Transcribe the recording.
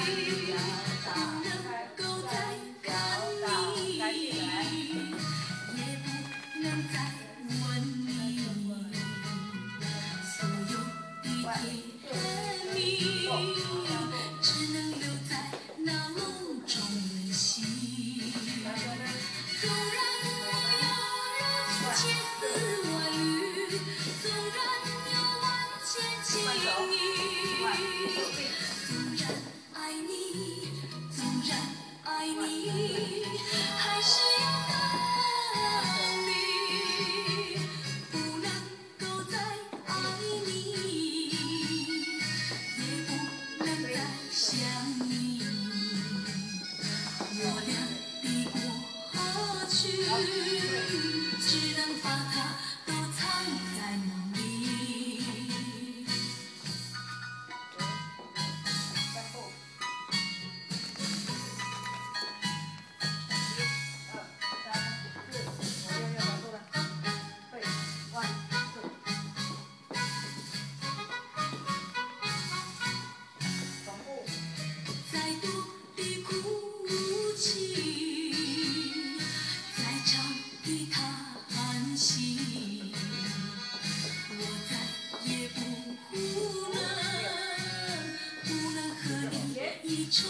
不能够再看你也不能再吻你所有的甜蜜只能留在那梦中温纵然我千丝万缕纵然有万千情意 You. 我再也不能不能和你一起。